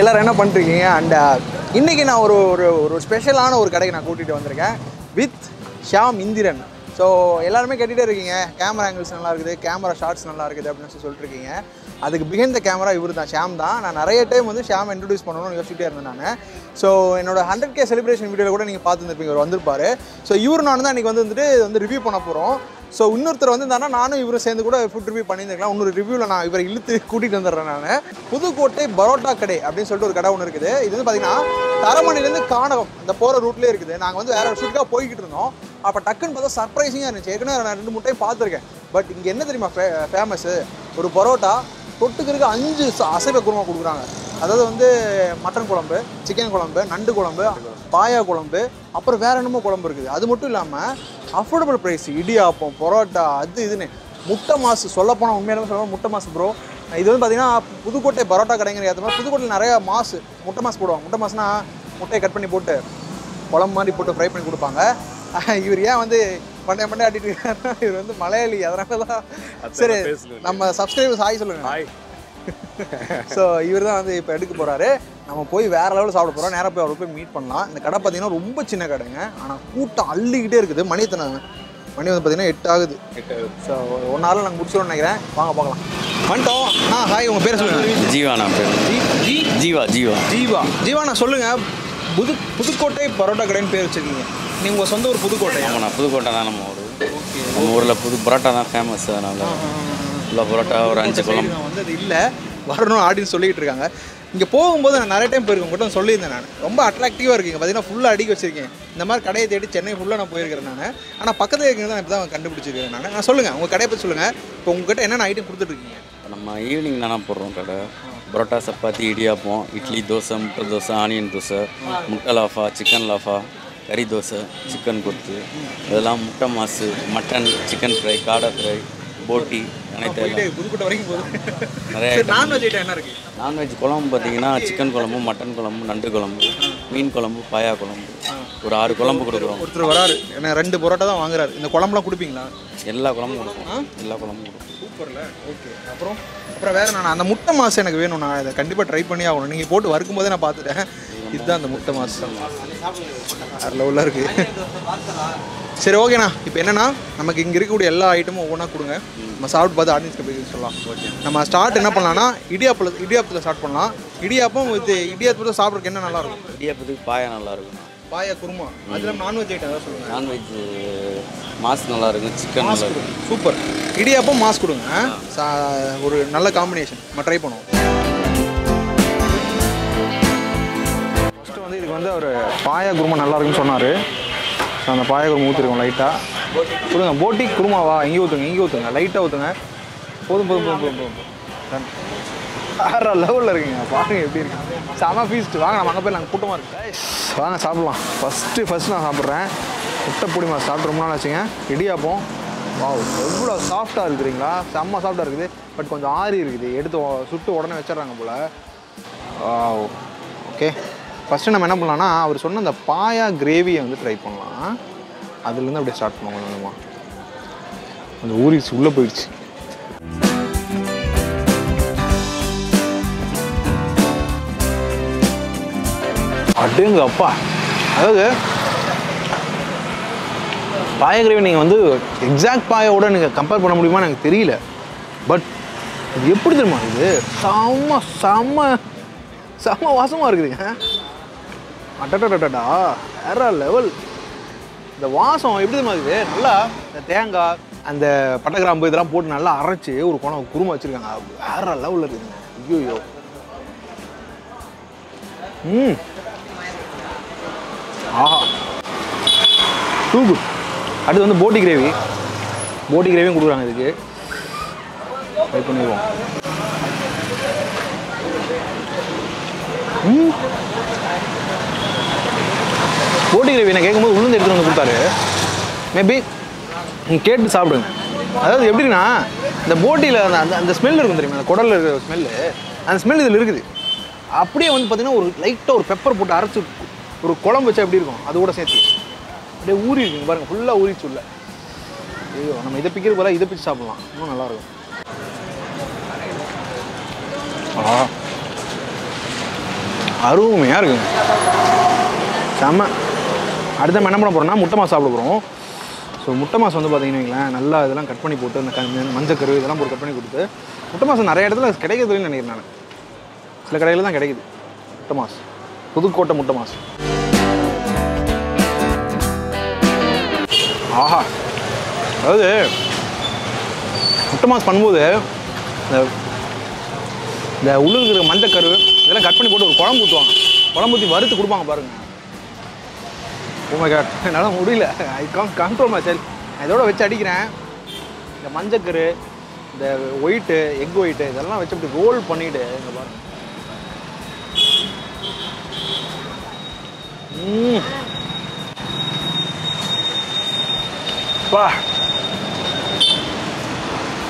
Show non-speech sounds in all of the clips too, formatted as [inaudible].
எல்லோரும் எல்லாரும் என்ன பண்ணிருக்கீங்க? அண்ட் uh, இன்றைக்கி நான் ஒரு ஒரு ஒரு ஸ்பெஷலான ஒரு கடைக்கு நான் கூட்டிகிட்டு வந்திருக்கேன். வித் ஷியாம் இந்திரன். ஸோ எல்லாருமே கேட்டுகிட்டே இருக்கீங்க. கேமரா ஆங்கிள்ஸ் நல்லா இருக்குது கேமரா ஷார்ட்ஸ் நல்லா இருக்குது அப்படின்னு சொல்லி சொல்லிட்டு இருக்கீங்க அதுக்கு பிகைண்ட் த கேமரா இவர் தான் ஷாம் தான். நான் நிறைய டைம் வந்து ஷியாம் இன்ட்ரடியூஸ் பண்ணணும்னு யோசிச்சுட்டே இருந்தேன் நான். ஸோ என்னோட ஹண்ட்ரட் கே செலிப்ரேஷன் வீடியோவில் கூட நீங்கள் பார்த்துருப்பீங்க இவர் வந்திருப்பாரு. ஸோ இவர் நான் தான் இன்றைக்கி வந்து வந்துட்டு வந்து ரிவ்யூ பண்ண போகிறோம் ஸோ இன்னொருத்தர் வந்து இருந்தாருன்னா நானும் இவரும் சேர்ந்து கூட ஃபுட் ரிவ்யூ பண்ணியிருக்கலாம் இன்னொரு ரிவ்யூவில் நான் இவரை இழுத்து கூட்டிகிட்டு வந்துடுறேன் நான். புதுக்கோட்டை பரோட்டா கடை அப்படின்னு சொல்லிட்டு ஒரு கடை ஒன்று இருக்குது. இது வந்து பார்த்தீங்கன்னா தரமணிலேருந்து காணகம் இந்த போகிற ரூட்லேயே இருக்குது. நாங்கள் வந்து வேறு ஒரு ஷூட்டுக்காக போய்கிட்டு இருந்தோம். அப்போ டக்குன்னு பார்த்தா சர்ப்ரைசிங்காக இருந்துச்சு. ஏற்கனவே நான் ரெண்டு மூணு டைம் பார்த்துருக்கேன். பட் இங்கே என்ன தெரியுமா ஃபே ஃபேமஸ்ஸு ஒரு பரோட்டா தொட்டுக்கிறதுக்கு அஞ்சு அசைவ குருமா கொடுக்குறாங்க. அதாவது வந்து மட்டன் குழம்பு சிக்கன் குழம்பு நண்டு குழம்பு பாயா குழம்பு அப்புறம் வேற என்னமோ குழம்பு இருக்குது. அது மட்டும் இல்லாமல் அஃபோர்டபுள் ப்ரைஸ் இடியாப்பம் பரோட்டா அது இதுன்னு. முட்டை மாசு சொல்லப்போனால் உண்மையாலுமே சொல்லணும் முட்டை மாசு ப்ரோ இது வந்து பார்த்தீங்கன்னா புதுக்கோட்டை பரோட்டா கடைங்கிற ஏற்ற மாதிரி புதுக்கோட்டையில் நிறைய மாசு முட்டை மாசு போடுவாங்க. முட்டை மாசுனா முட்டையை கட் பண்ணி போட்டு குழம்பு மாதிரி போட்டு ஃப்ரை பண்ணி கொடுப்பாங்க. இவர் ஏன் வந்து மண்டே மண்டே ஆட்டிட்டு இருக்காருன்னா இவர் வந்து மலையாளி. அதனால தான் சரி நம்ம சப்ஸ்கிரைபர்ஸ் ஆகி சொல்லுங்க. ஹாய் ஸோ [laughs] இவர் தான் வந்து இப்போ எடுக்க போகிறாரு நம்ம போய் வேற லெவலில் சாப்பிட போகிறோம் நேராக போய் அவரை போய் மீட் பண்ணலாம். இந்த கடை பார்த்தீங்கன்னா ரொம்ப சின்ன கடைங்க. ஆனால் கூட்டம் அள்ளிக்கிட்டே இருக்குது. மணி எத்தனை? மணி வந்து பார்த்தீங்கன்னா எட்டு ஆகுது. ஸோ ஒன் ஹவரில் நாங்கள் முடிச்சிடும்னு நினைக்கிறேன். வாங்க பார்க்கலாம். வந்துட்டோம். ஆ ஹாய் உங்கள் பேர் சொல்லுங்கள் ஜீவா நான் பேர். ஜி ஜி? ஜீவா ஜீவா. ஜீவா. ஜீவா நான் சொல்லுங்கள் புது புதுக்கோட்டை பரோட்டா கடைன்னு பேர் வச்சிருக்கீங்க. நீங்கள் சொந்த ஒரு புதுக்கோட்டை ஆமாம் நான் புதுக்கோட்டை தான் நம்ம ஊர். நம்ம ஊரில் புது பரோட்டா தான் ஃபேமஸ் அதனால ஃபுல்லாக பரோட்டா ஒரு அஞ்சு நான் வந்து அது இல்லை. வரணும் அப்படின்னு சொல்லிட்டு இருக்காங்க. இங்கே போகும்போது நான் நிறைய டைம் போயிருக்கேன். உங்கள்கிட்ட சொல்லியிருந்தேன் நான். ரொம்ப அட்ராக்டிவாக இருக்கீங்க பார்த்தீங்கன்னா ஃபுல்லாக அடிக்க வச்சிருக்கேன். இந்த மாதிரி கடையை தேடி சென்னை ஃபுல்லாக நான் போயிருக்கிறேன் நான். ஆனால் பக்கத்தில் இருக்கிறது தான் இப்போ தான் கண்டுபிடிச்சிருக்கேன் நான். நான் சொல்லுங்கள் உங்கள் கடையை பற்றி சொல்லுங்கள் இப்போ உங்ககிட்ட என்னென்ன ஐட்டம் கொடுத்துட்ருக்கீங்க நம்ம ஈவினிங் தானே போடுறோம் கடை. பரோட்டா சப்பாத்தி இடியாப்பம் இட்லி தோசை முட்டை தோசை ஆனியன் தோசை முட்டை லாஃபா சிக்கன் லாஃபா கறி தோசை சிக்கன் கொத்து இதெல்லாம் முட்டை மாசு மட்டன் சிக்கன் ஃப்ரை காடை ஃப்ரை போட்டி அனைத்து புதுக்கோட்டை வரைக்கும் போகுது. நிறைய நான்வெஜ் என்ன இருக்குது நான்வெஜ் குழம்பு பார்த்தீங்கன்னா சிக்கன் குழம்பு மட்டன் குழம்பு நண்டு குழம்பு மீன் குழம்பு பாயா குழம்பு. ஒரு ஆறு குழம்பு கொடுக்குறோம். ஒருத்தர் வராரு. ஏன்னா ரெண்டு பரோட்டா தான் வாங்குறாரு. இந்த குழம்புலாம் கொடுப்பீங்களா? எல்லா குழம்பும் கொடுப்போம். எல்லா குழம்பும் கொடுப்போம். சூப்பர்ல. ஓகே. அப்புறம் அப்புறம் வேற நான் அந்த முட்டை மாசு எனக்கு வேணும் நான் இதை கண்டிப்பாக ட்ரை பண்ணி ஆகணும். நீங்கள் போட்டு வறுக்கும் போதே நான் பார்த்துட்டேன். இதுதான் அந்த முட்டை மாசு வேறு லெவலில் இருக்கு. சரி ஓகேண்ணா இப்போ என்னன்னா நமக்கு இங்கே இருக்கக்கூடிய எல்லா ஐட்டமும் ஒவ்வொன்றா கொடுங்க. நம்ம சாப்பிட்டு பார்த்து ஆடியன்ஸ்க்கு போய் சொல்லலாம். நம்ம ஸ்டார்ட் என்ன பண்ணலாம்னா இடியாப்பில் இடியாப்பத்தில் ஸ்டார்ட் பண்ணலாம். இடியாப்பம் இது இடியாப்பத்தில் சாப்பிட்றதுக்கு என்ன நல்லா இருக்கும்? இடியாப்பத்துக்கு பாயா நல்லா இருக்கும் பாயா குருமா. அதில் நான்வெஜ் ஐட்டம் ஏதாவது சொல்லுங்கள் நான்வெஜ் மாஸ் நல்லா இருக்கும் சிக்கன் நல்லா இருக்கும். சூப்பர். இடியாப்பம் மாஸ் கொடுங்க. ஒரு நல்ல காம்பினேஷன் நம்ம ட்ரை பண்ணுவோம். வந்து அவர் பாயா குருமா நல்லா இருக்குன்னு சொன்னார். அந்த பாயா குருமா ஊற்றிருக்கோம் லைட்டாக கொடுங்க போட்டி குருமாவா இங்கே ஊற்றுங்க இங்கே ஊற்றுங்க லைட்டாக ஊற்றுங்க போதும் போதும் போதும் போதும் போதும். Done. லெவலில் இருக்குங்க. பாருங்க எப்படி இருக்கு. செம ஃபீஸ்ட் வாங்க நம்ம அங்கே போய் நாங்கள் கூட்டமாக இருக்கு. வாங்க சாப்பிட்லாம். ஃபஸ்ட்டு ஃபஸ்ட் நான் சாப்பிட்றேன். முட்டை பிடிமா மாஸ் சாப்பிட்டு ரொம்ப நாள் ஆச்சுங்க. இடியாப்பம் வாவ் எவ்வளோ சாஃப்டாக இருக்குறீங்களா செம்ம சாஃப்டாக இருக்குது. பட் கொஞ்சம் ஆறி இருக்குது. எடுத்து சுட்டு உடனே வச்சிடறாங்க போல். ஓகே ஃபஸ்ட்டு நம்ம என்ன பண்ணலாம்னா அவர் சொன்ன அந்த பாயா கிரேவியை வந்து ட்ரை பண்ணலாம். அதுலேருந்து அப்படியே ஸ்டார்ட் பண்ணுவோம் கொஞ்சமாக கொஞ்சம். ஊறிடுச்சு உள்ளே போயிடுச்சு. அடேங்க அப்பா அதாவது பாய கிரேவி நீங்கள் வந்து எக்ஸாக்ட் பாயோட நீங்கள் கம்பேர் பண்ண முடியுமான்னு எனக்கு தெரியல. பட் இது எப்படி தெரியுமா இது? செம்ம செம்ம செம்ம வாசமாக இருக்குதுங்க. அட்டடடடா வேற லெவல் இந்த வாசம் எப்படி தெரியுமா இருக்குது? நல்லா இந்த தேங்காய் அந்த பட்டை கிராம்பு இதெல்லாம் போட்டு நல்லா அரைச்சி ஒரு குணம் குருமா வச்சுருக்காங்க. வேற லெவலில் இருக்குதுங்க ஐயோ ம். ஆஹா. டூ குட் அடுத்து வந்து போட்டி கிரேவி போட்டி கிரேவியும் கொடுக்குறாங்க இதுக்கு. ட்ரை பண்ணிடுவோம். ம். போட்டி கிரேவி நான் கேட்கும்போது உளுந்து எடுத்துகிட்டு வந்து கொடுத்தாரு. மேபி நீங்கள் கேட்டு சாப்பிடுங்க. அதாவது எப்படின்னா இந்த போட்டியில் அந்த அந்த அந்த ஸ்மெல் இருக்கும் தெரியுமா? அந்த குடலில் இருக்கிற ஸ்மெல்லு அந்த ஸ்மெல் இதில் இருக்குது. அப்படியே வந்து பார்த்தீங்கன்னா ஒரு லைட்டாக ஒரு பெப்பர் போட்டு அரைச்சி ஒரு குழம்பு வச்சா எப்படி இருக்கும்? அது கூட சேர்த்து. அப்படியே ஊறி இருக்குங்க பாருங்கள் ஃபுல்லாக ஊறிச்சு உள்ள. ஐயோ நம்ம இதை பிக்கிறது போல இதை பிச்சு சாப்பிடலாம். இன்னும் நல்லாயிருக்கும் ஆ. அருமையாக இருக்குங்க. செம்ம அடுத்த நம்ம என்ன பண்ண போகிறோம்னா முட்டை மாஸ் சாப்பிட போகிறோம் ஸோ முட்டை மாஸ் வந்து பார்த்தீங்கன்னா நல்லா இதெல்லாம் கட் பண்ணி போட்டு அந்த க- மஞ்சக்கரு இதெல்லாம் போட்டு கட் பண்ணி கொடுத்து முட்டை மாசம் நிறைய இடத்துல கிடைக்கிறதுன்னு நினைக்கிறேன் நான். சில கடையில் தான் கிடைக்குது. முட்டை மாஸ் புதுக்கோட்டை முட்டை மாஸ் ஆஹா. அதாவது முட்டை மாஸ் பண்ணும்போது இந்த இந்த உள்ள இருக்கிற மஞ்சக்கரு இதெல்லாம் கட் பண்ணி போட்டு ஒரு குழம்பு ஊற்றுவாங்க குழம்பு ஊற்றி வறுத்து கொடுப்பாங்க பாருங்கள் Oh உமை காட் என்னால் முடியல. I can control myself இதோட வச்சு அடிக்கிறேன். இந்த மஞ்சக்கரு இந்த ஒயிட்டு எக் ஒயிட்டு இதெல்லாம் வச்சு அப்படி ரோல் பண்ணிட்டு இங்க பாருங்க பா.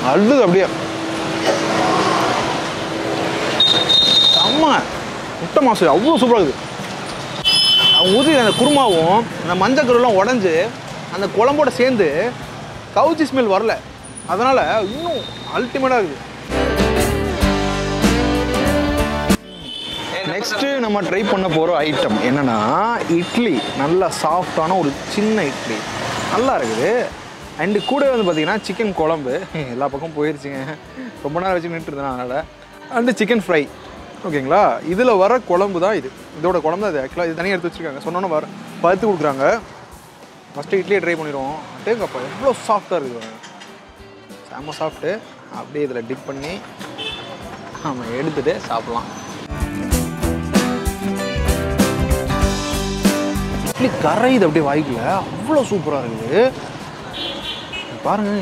அழுது அப்படியே. செம்ம. முட்டை மாசு. அவ்வளோ சூப்பராக இருக்குது. அவங்க ஊற்றி அந்த குருமாவும் அந்த மஞ்சக்கருலாம் உடஞ்சி அந்த குழம்போட சேர்ந்து கவுச்சி ஸ்மெல் வரல. அதனால் இன்னும் அல்டிமேட்டாக இருக்குது. நெக்ஸ்ட்டு நம்ம ட்ரை பண்ண போகிற ஐட்டம் என்னென்னா இட்லி. நல்லா சாஃப்டான ஒரு சின்ன இட்லி. நல்லா இருக்குது. அண்டு கூட வந்து பார்த்திங்கன்னா சிக்கன் குழம்பு. எல்லா பக்கம் போயிருச்சுங்க. ரொம்ப நேரம் வச்சு நின்றுருந்தேன் அதனால். அண்டு சிக்கன் ஃப்ரை ஓகேங்களா இதில் வர குழம்பு தான் இது. இதோட குழம்பு தான் இது ஆக்சுவலாக இது தனியாக எடுத்து வச்சுருக்காங்க. சொன்னோன்னு வர பருத்து கொடுக்குறாங்க. ஃபஸ்ட்டு இட்லியை ட்ரை பண்ணிடுவோம். டேங்கப்பா எவ்வளோ சாஃப்டாக இருக்குது செம்ம சாஃப்ட்டு அப்படியே இதில் டிப் பண்ணி நம்ம எடுத்துகிட்டு சாப்பிட்லாம். இட்லி கரையுது அப்படியே வாய்க்கல அவ்வளோ சூப்பராக இருக்குது. பாருங்கள்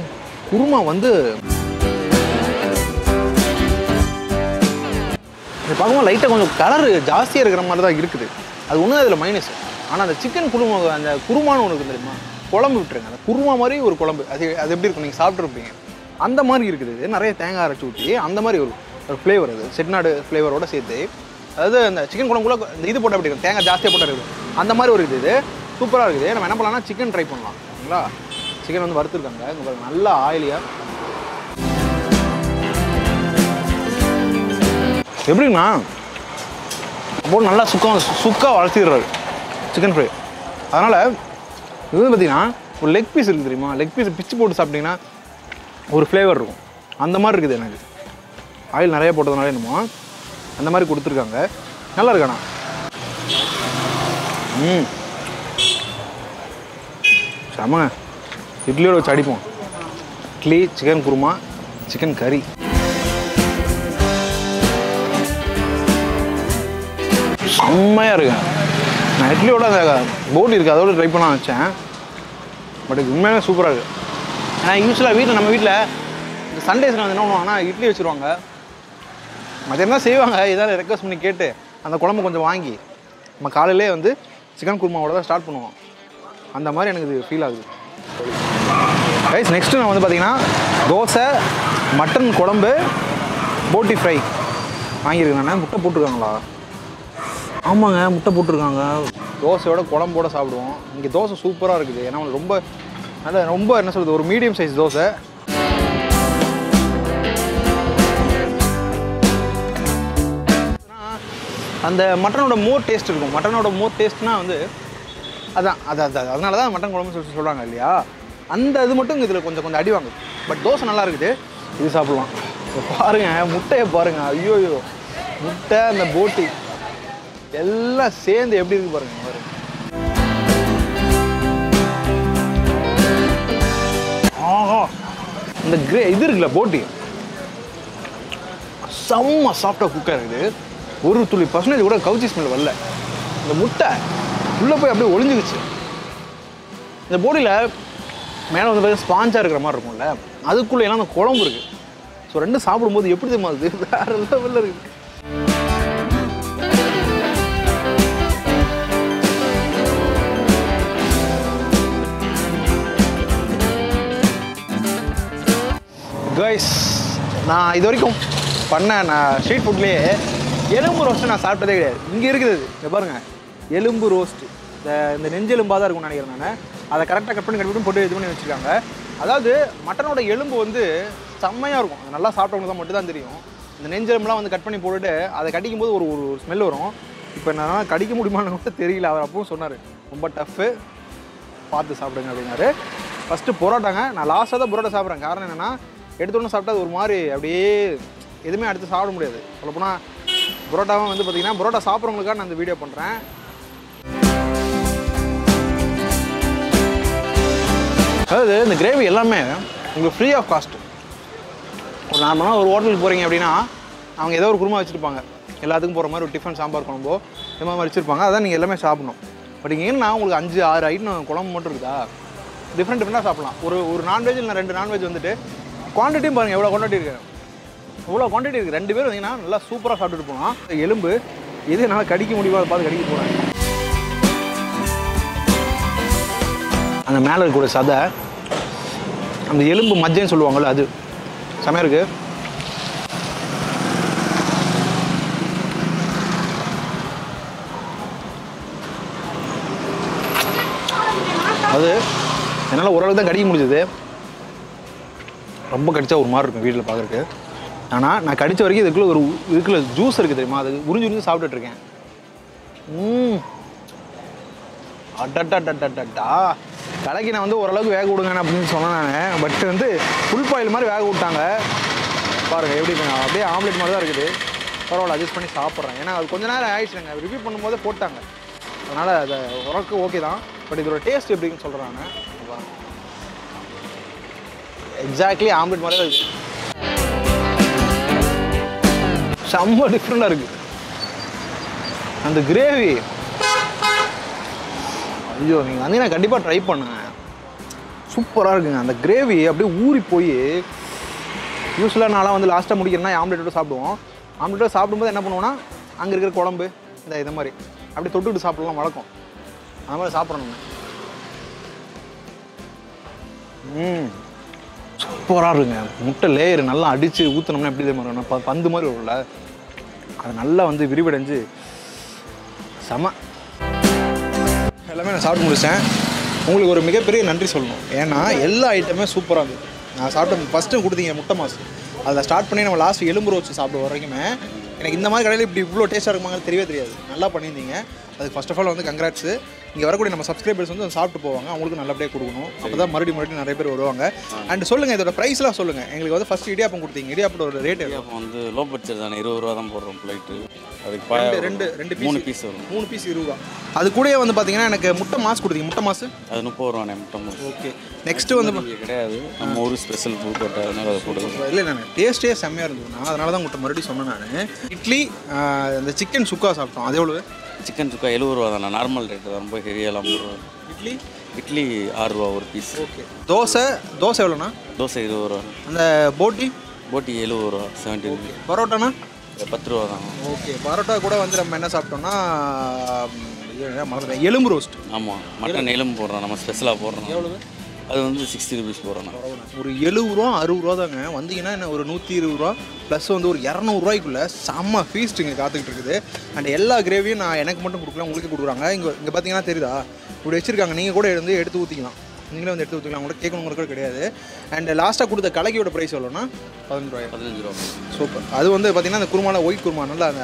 குருமா வந்து இது பார்க்கும்போது லைட்டாக கொஞ்சம் கலர் ஜாஸ்தியாக இருக்கிற மாதிரி தான் இருக்குது. அது ஒன்றும் அதில் மைனஸ் ஆனால் அந்த சிக்கன் குருமா அந்த குருமான்னு ஒன்று இருக்குது தெரியுமா? குழம்பு விட்டுருங்க. அந்த குருமா மாதிரி ஒரு குழம்பு. அது அது எப்படி இருக்கும்? நீங்கள் சாப்பிட்ருப்பீங்க அந்த மாதிரி இருக்குது இது. நிறைய தேங்காய் அரைச்சி ஊற்றி அந்த மாதிரி ஒரு ஒரு ஃப்ளேவர் அது. செட்நாடு ஃப்ளேவரோடு சேர்த்து. அதாவது அந்த சிக்கன் குழம்புக்குள்ள இந்த இது போட்டால் அப்படி இருக்கும்? தேங்காய் ஜாஸ்தியாக போட்டால் இருக்குது அந்த மாதிரி ஒரு இது இது. சூப்பராக இருக்குது. நம்ம என்ன பண்ணலாம்னா சிக்கன் ட்ரை பண்ணலாம். ஓகேங்களா சிக்கன் வந்து வறுத்துருக்காங்க. இங்கே நல்லா ஆயிலியாக எப்படிங்கண்ணா? போட்டு நல்லா சுக்கம் சுக்காக வளர்த்திடுறாரு. சிக்கன் ஃப்ரை அதனால் இது வந்து பார்த்தீங்கன்னா ஒரு லெக் பீஸ் இருக்குது தெரியுமா? லெக் பீஸ் பிச்சு போட்டு சாப்பிட்டீங்கன்னா ஒரு ஃப்ளேவர் இருக்கும். அந்த மாதிரி இருக்குது எனக்கு. ஆயில் நிறைய போட்டதுனால என்னமோ அந்த மாதிரி கொடுத்துருக்காங்க. நல்லா இருக்காண்ணா. ம். செமங்க இட்லியோட வச்சு அடிப்போம். இட்லி சிக்கன் குருமா சிக்கன் கறி செம்மையாக இருக்கு. நான் இட்லியோட அந்த போட்டி இருக்குது அதோட ட்ரை பண்ணலாம் வச்சேன் பட் இது உண்மையாகவே சூப்பராக இருக்குது ஏன்னா யூஸ்வலாக வீட்டில் நம்ம வீட்டில் இந்த சண்டேஸில் வந்து என்ன பண்ணுவாங்கன்னா இட்லி வச்சுருவாங்க. மதியம் தான் செய்வாங்க. ஏதாவது ரெக்வஸ்ட் பண்ணி கேட்டு அந்த குழம்பு கொஞ்சம் வாங்கி நம்ம காலையிலே வந்து சிக்கன் குருமாவோட தான் ஸ்டார்ட் பண்ணுவோம். அந்த மாதிரி எனக்கு இது ஃபீல் ஆகுது. ரைஸ் நெக்ஸ்ட்டு நான் வந்து பார்த்திங்கன்னா தோசை மட்டன் குழம்பு போட்டி ஃப்ரை வாங்கியிருக்கேன். நான் முட்டை போட்டிருக்காங்களா? ஆமாங்க முட்டை போட்டிருக்காங்க. தோசையோட குழம்போட சாப்பிடுவோம். இங்கே தோசை சூப்பராக இருக்குது. ஏன்னா ரொம்ப நல்ல ரொம்ப என்ன சொல்கிறது ஒரு மீடியம் சைஸ் தோசை. அந்த மட்டனோட மோர் டேஸ்ட் இருக்கும். மட்டனோட மோர் டேஸ்ட்னா வந்து அதான் அது அது அதனால தான் மட்டன் குழம்பு சொல்லி சொல்கிறாங்க இல்லையா? அந்த இது மட்டும் இதில் கொஞ்சம் கொஞ்சம் அடி வாங்குது பட் தோசை நல்லா இருக்குது. இது சாப்பிடலாம். பாருங்கள் முட்டையை பாருங்கள் ஐயோ ஐயோ. முட்டை அந்த போட்டி. எல்லாம் சேர்ந்து எப்படி இருக்கு பாருங்க பாருங்க. ஆஹா. இந்த கிரே இது இருக்குல்ல போட்டி. செம்ம சாஃப்டாக குக்காக இருக்குது. ஒரு துளி பர்சன்டேஜ் கூட கவுச்சி ஸ்மெல் வரல. இந்த முட்டை உள்ளே போய் அப்படியே ஒளிஞ்சிக்கிச்சு. இந்த போடியில் மேலே வந்து பார்த்தீங்கன்னா ஸ்பாஞ்சாக இருக்கிற மாதிரி இருக்கும்ல. அதுக்குள்ளே எல்லாம் அந்த குழம்பு இருக்குது ஸோ ரெண்டும் சாப்பிடும்போது எப்படி தெரியுமா அது? வேறு லெவலில் இருக்குது கைஸ் நான் இது வரைக்கும் பண்ண நான் ஸ்ட்ரீட் ஃபுட்லேயே எலும்பு ரோஸ்ட்டு நான் சாப்பிட்டதே கிடையாது. இங்கே இருக்குது இது. பாருங்கள் எலும்பு ரோஸ்ட்டு இந்த இந்த நெஞ்செலும்பாக தான் இருக்கும்னு நினைக்கிறேன் நான். அதை கரெக்டாக கட் பண்ணி கட் பண்ணி போட்டு இது பண்ணி வச்சுருக்காங்க. அதாவது மட்டனோட எலும்பு வந்து செம்மையாக இருக்கும். அது நல்லா சாப்பிட்டவங்க தான் மட்டும் தான் தெரியும். இந்த நெஞ்செலும்புலாம் வந்து கட் பண்ணி போட்டுட்டு அதை கடிக்கும் போது ஒரு ஒரு ஸ்மெல் வரும். இப்போ நான் கடிக்க முடியுமான்னு கூட தெரியல. அவர் அப்பவும் சொன்னார். ரொம்ப டஃப்பு பார்த்து சாப்பிடுங்க அப்படின்னாரு. ஃபஸ்ட்டு பரோட்டாங்க. நான் லாஸ்ட்டாக தான் பரோட்டா சாப்பிட்றேன். காரணம் என்னென்னா எடுத்தோன்னு சாப்பிட்டா அது ஒரு மாதிரி அப்படியே எதுவுமே அடுத்து சாப்பிட முடியாது. சொல்லப்போனால் புரோட்டாவும் வந்து பார்த்தீங்கன்னா பரோட்டா சாப்பிட்றவங்களுக்காக நான் இந்த வீடியோ பண்ணுறேன் அதாவது இந்த கிரேவி எல்லாமே உங்களுக்கு ஃப்ரீ ஆஃப் காஸ்ட் ஒரு நார்மலாக ஒரு ஹோட்டலுக்கு போகிறீங்க அப்படின்னா அவங்க ஏதோ ஒரு குருமா வச்சுருப்பாங்க. எல்லாத்துக்கும் போகிற மாதிரி ஒரு டிஃபன் சாம்பார் குழம்போ இந்த மாதிரி வச்சுருப்பாங்க. அதான் நீங்கள் எல்லாமே சாப்பிடணும். பட் இங்கே என்ன உங்களுக்கு அஞ்சு ஆறு ஐட்டம் குழம்பு மட்டும் இருக்குதா? டிஃப்ரெண்ட் டிஃப்ரெண்ட்டாக சாப்பிட்லாம். ஒரு ஒரு நான்வெஜ் இல்லை ரெண்டு நான்வெஜ் வந்துட்டு குவான்டிட்டியும் பாருங்கள் எவ்வளோ குவான்டிட்டி இருக்குது இவ்வளோ குவான்டிட்டி இருக்குது ரெண்டு பேரும் வந்தீங்கன்னா நல்லா சூப்பராக சாப்பிட்டுட்டு போகலாம். எலும்பு எது என்னால் கடிக்க முடியுமோ அதை பார்த்து கடிக்க போகிறேன் அந்த மேலே இருக்கக்கூடிய சதை அந்த எலும்பு மஜ்ஜன்னு சொல்லுவாங்கள்ல அது. செமையாக இருக்குது அது என்னால் ஓரளவுக்கு தான் கடிக்க முடிஞ்சது. ரொம்ப கடிச்சா ஒரு மாதிரி இருக்கும் வீட்டில் பார்க்குறக்கு ஆனால் நான் கடித்த வரைக்கும் இதுக்குள்ளே ஒரு இதுக்குள்ள ஜூஸ் இருக்குது தெரியுமா? அது உறிஞ்சு உறிஞ்சு சாப்பிட்டுட்டு இருக்கேன் ம். அடட்டா கலக்கி நான் வந்து ஓரளவுக்கு வேக விடுங்க அப்படின்னு சொன்னேன் நான். பட் வந்து ஃபுல் பாயில் மாதிரி வேக விட்டாங்க. பாருங்கள் எப்படி இருக்கு. அப்படியே ஆம்லேட் மாதிரி தான் இருக்குது. பரவாயில்ல அட்ஜஸ்ட் பண்ணி சாப்பிட்றேன். ஏன்னா அது கொஞ்ச நேரம் ஆயிடுச்சுங்க. ரிவ்யூ பண்ணும்போதே போட்டாங்க. அதனால் அதை உரக்கு ஓகே தான். பட் இதோட டேஸ்ட் எப்படின்னு சொல்கிறாங்க எக்ஸாக்ட்லி ஆம்லெட் மாதிரி தான் இருக்குது செம்ம டிஃப்ரெண்டாக இருக்குது அந்த கிரேவி ஐயோ நீங்கள் வந்தீங்கன்னா கண்டிப்பாக ட்ரை பண்ணுங்க சூப்பராக இருக்குங்க. அந்த கிரேவி அப்படியே ஊறி போய் யூஸ்வலாக நான்லாம் வந்து லாஸ்ட்டாக முடிக்கிறேன்னா ஆம்லெட்டோட சாப்பிடுவோம். ஆம்லெட்டோட சாப்பிடும்போது என்ன பண்ணுவோன்னா அங்கே இருக்கிற குழம்பு இந்த இது மாதிரி. அப்படி தொட்டுட்டு சாப்பிடலாம் வழக்கம். அந்த மாதிரி சாப்பிட்றணுங்க ம். சூப்பராக இருக்குங்க முட்டை லேயர் நல்லா அடித்து ஊற்றினோம்னா எப்படி தெரியுமா இருக்கும்? ப- பந்து மாதிரி வரும்ல. அது நல்லா வந்து விரிவடைஞ்சு செம. எல்லாமே நான் சாப்பிட்டு முடிச்சேன். உங்களுக்கு ஒரு மிகப்பெரிய நன்றி சொல்லணும். ஏன்னா எல்லா ஐட்டமே சூப்பராக இருந்தது. நான் சாப்பிட்ட ஃபஸ்ட்டு கொடுத்தீங்க முட்டை மாசு. அதில் ஸ்டார்ட் பண்ணி நம்ம லாஸ்ட் எலும்பு வச்சு சாப்பிட வரைக்குமே எனக்கு இந்த மாதிரி கடையில் இப்படி இவ்வளோ டேஸ்ட்டாக இருக்குமாங்க தெரியவே தெரியாது. நல்லா பண்ணியிருந்தீங்க. அதுக்கு ஃபஸ்ட் ஆஃப் ஆல் வந்து கங்க்ராட்ஸு இங்கே வரக்கூடிய நம்ம சப்ஸ்கிரைபர்ஸ் வந்து சாப்பிட்டு போவாங்க. அவங்களுக்கு நல்லபடியாக கொடுக்கணும். அப்போ தான் மறுபடியும் மறுபடியும் நிறைய பேர் வருவாங்க. அண்ட் சொல்லுங்கள் இதோட ப்ரைஸ்லாம் சொல்லுங்கள் எங்களுக்கு வந்து ஃபஸ்ட் இடியாப்பம் கொடுத்தீங்க. இடியாப்போட ரேட் இடியாப்பம் வந்து லோ பட்ஜெட் தானே. இருபது ரூபா தான் போடுறோம் பிளேட்டு அதுக்கு ரெண்டு ரெண்டு மூணு பீஸ் வரும். மூணு பீஸ் இருபது ரூபா. அது கூடயே வந்து பார்த்தீங்கன்னா எனக்கு முட்டை மாசு கொடுத்தீங்க. முட்டை மாசு? அது முப்பது ரூபாண்ணே முட்டை மூணு ஓகே நெக்ஸ்ட்டு வந்து கிடையாது. நம்ம ஒரு ஸ்பெஷல் புதுக்கோட்டை அதனால அதை போடுவோம். இல்லை நான் டேஸ்ட்டே செம்மையாக இருந்தது நான் அதனால தான் உங்கள்கிட்ட மறுபடியும் சொன்னேன் நான். இட்லி இந்த சிக்கன் சுக்கா சாப்பிட்டோம். அது எவ்வளவு? சிக்கன் சுக்கா எழுபது ரூபா தானே நார்மல் ரேட்டு தான் ரொம்ப ஹெவியெல்லாம் ரூபா இட்லி? இட்லி ஆறு ரூபா ஒரு பீஸ் ஓகே. தோசை தோசை எவ்வளோண்ணா? தோசை இருபது ரூபா. அந்த போட்டி? போட்டி எழுபது ரூபா செவன்ட்டி ருபீஸ் பரோட்டானா பத்து ரூபா தான். ஓகே. பரோட்டா கூட வந்து நம்ம என்ன சாப்பிட்டோம்னா மறந்துட்டேன் எலும்பு ரோஸ்ட் ஆமாம் மட்டன் எலும்பு போடுறோம் நம்ம ஸ்பெஷலாக போடுறோம். எவ்வளவு? அது வந்து சிக்ஸ்டி ருபீஸ் போடுறோம் ஒரு எழுபது ரூபா அறுபது ரூபா தாங்க. வந்தீங்கன்னா என்ன ஒரு நூற்றி இருபது ரூபா ப்ளஸ் வந்து ஒரு இரநூறுவாய்க்குள்ளே செம்ம ஃபீஸ்ட் இங்கே காத்துக்கிட்டு இருக்குது. அண்ட் எல்லா கிரேவியும் நான் எனக்கு மட்டும் கொடுக்கல உங்களுக்கு கொடுக்குறாங்க. இங்கே இங்கே பார்த்தீங்கன்னா தெரியுதா? இப்படி வச்சிருக்காங்க. நீங்கள் கூட இருந்து எடுத்து ஊற்றிக்கலாம் நீங்களே வந்து எடுத்து ஊற்றிக்கலாம் கூட கேட்கணும் கூட கிடையாது. அண்ட் லாஸ்ட்டாக கொடுத்த கலக்கியோட ப்ரைஸ் எவ்வளோனா பதினஞ்சு ரூபாய் பதினஞ்சு ரூபா. சூப்பர் அது வந்து பார்த்தீங்கன்னா அந்த குருமால ஒயிட் குருமா நல்லா அந்த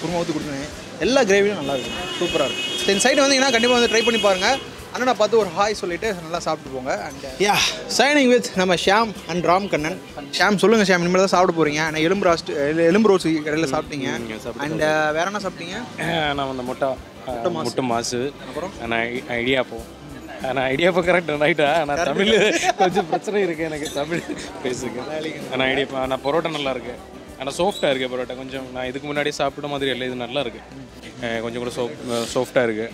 குருமா ஊற்றி கொடுத்தேன் எல்லா கிரேவியும் நல்லா இருக்கும். சூப்பராக இருக்கும். சரி சைடு வந்தீங்கன்னா கண்டிப்பாக வந்து ட்ரை பண்ணி பாருங்க. அண்ணனை பார்த்து ஒரு ஹாய் சொல்லிட்டு நல்லா சாப்பிட்டு போங்க. அண்ட் யா சைனிங் வித் நம்ம ஷியாம் அண்ட் ராம் கண்ணன் ஷியாம் சொல்லுங்க ஷியாம் இனிமேல் தான் சாப்பிட போறீங்க. நான் எலும்பு ராஸ்ட் எலும்பு ரோஸ் கடையில் சாப்பிட்டீங்க. அண்ட் வேற என்ன சாப்பிட்டீங்க? [laughs] நான் அந்த முட்டை முட்டை மாசு. அப்புறம்? நான் ஐடியாப்போம் நான் ஐடியாப்போ கரெக்ட் ரைட்டா நான் தமிழ் கொஞ்சம் பிரச்சனை இருக்கு எனக்கு. தமிழ் பேசுங்க ஆனால் ஐடியாப்பா நான் பரோட்டா நல்லா இருக்கு. ஆனால் சாஃப்டாக இருக்கு பரோட்டா. கொஞ்சம் நான் இதுக்கு முன்னாடி சாப்பிட்ட மாதிரி இல்லை இது நல்லா இருக்கு. அஹ் கொஞ்சம் கூட சோப் சாஃப்டாக இருக்கு.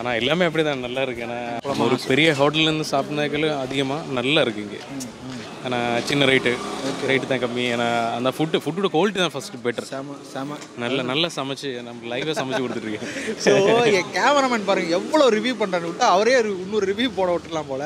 ஆனால் எல்லாமே அப்படி தான் நல்லா இருக்கு. ஆனால் ஒரு பெரிய ஹோட்டல்லேருந்து சாப்பிட்றதுக்கு அதிகமாக நல்லா இருக்கு இங்கே. ஆனால் சின்ன ரேட்டு ரேட்டு தான் கம்மி. ஏன்னா அந்த ஃபுட்டு ஃபுட்டோட குவாலிட்டி தான் ஃபஸ்ட்டு பெட்டர் நல்ல நல்லா சமைச்சு நம்ம லைவாக சமைச்சு கொடுத்துட்ருக்கேன் ஸோ என் கேமராமேன் பாருங்க எவ்வளோ ரிவ்யூ பண்ணுறான்னு விட்டு அவரே ஒரு இன்னொரு ரிவ்யூ போட விட்டுலாம் போல.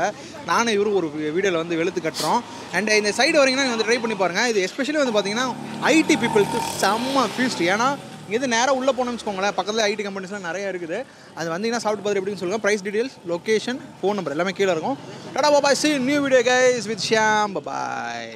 நானும் இவரும் ஒரு வீடியோவில் வந்து வெளுத்து கட்டுறோம். அண்ட் இந்த சைடு வரீங்கன்னா நீங்க வந்து ட்ரை பண்ணி பாருங்க. இது எஸ்பெஷலி வந்து பார்த்தீங்கன்னா ஐடி பீப்புளுக்கு செம்ம ஃபீஸ்ட் ஏன்னா இங்கேருந்து நேராக உள்ளே போனோம்னு வச்சுக்கோங்களேன். பக்கத்தில் ஐடி கம்பெனிஸ்லாம் நிறையா இருக்குது. அது வந்தீங்கன்னா சாப்பிட்டு பார்த்து எப்படின்னு சொல்லுங்கள் price details location phone number எல்லாமே கீழே இருக்கும். Tata bye bye see new video guys with Shyam bye